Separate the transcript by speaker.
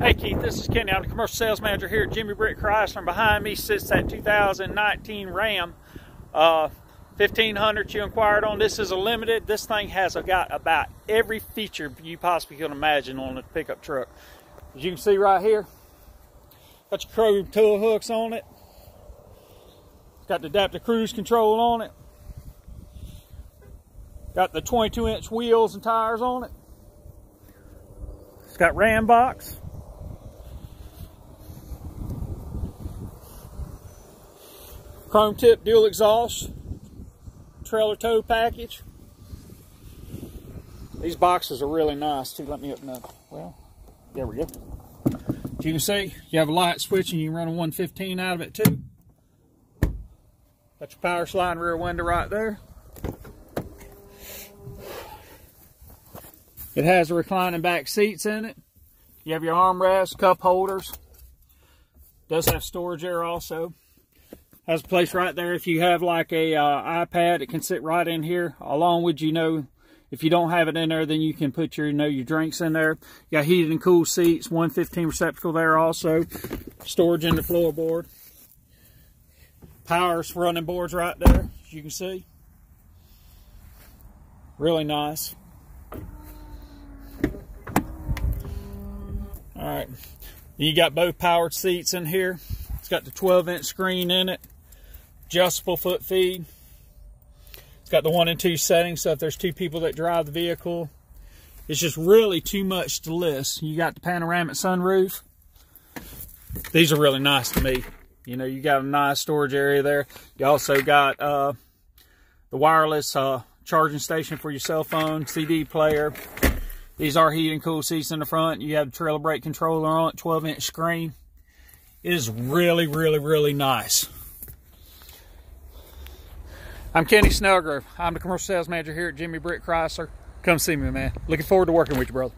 Speaker 1: Hey Keith, this is Kenny. I'm the commercial sales manager here at Jimmy Britt Chrysler. And behind me sits that 2019 Ram uh, 1500 you inquired on. This is a limited. This thing has got about every feature you possibly can imagine on a pickup truck. As you can see right here, got your chrome tool hooks on it. Got the adaptive cruise control on it. Got the 22 inch wheels and tires on it. It's got RamBox. Chrome tip dual exhaust. Trailer tow package. These boxes are really nice too. Let me open up. Well, there we go. You can see, you have a light switch and you can run a 115 out of it too. Got your power sliding rear window right there. It has the reclining back seats in it. You have your armrest, cup holders. Does have storage there also. Has a place right there if you have like a uh, iPad, it can sit right in here. Along with you know, if you don't have it in there, then you can put your you know your drinks in there. You got heated and cool seats, 115 receptacle there also. Storage in the floorboard. Power running boards right there, as you can see. Really nice. All right, you got both powered seats in here. It's got the 12 inch screen in it, adjustable foot feed. It's got the one and two settings, so if there's two people that drive the vehicle, it's just really too much to list. You got the panoramic sunroof. These are really nice to me. You know, you got a nice storage area there. You also got uh, the wireless uh, charging station for your cell phone, CD player, these are heated and cool seats in the front. You have trailer brake controller on it, 12 inch screen. It is really, really, really nice. I'm Kenny Snellgrove. I'm the commercial sales manager here at Jimmy Britt Chrysler. Come see me, man. Looking forward to working with you, brother.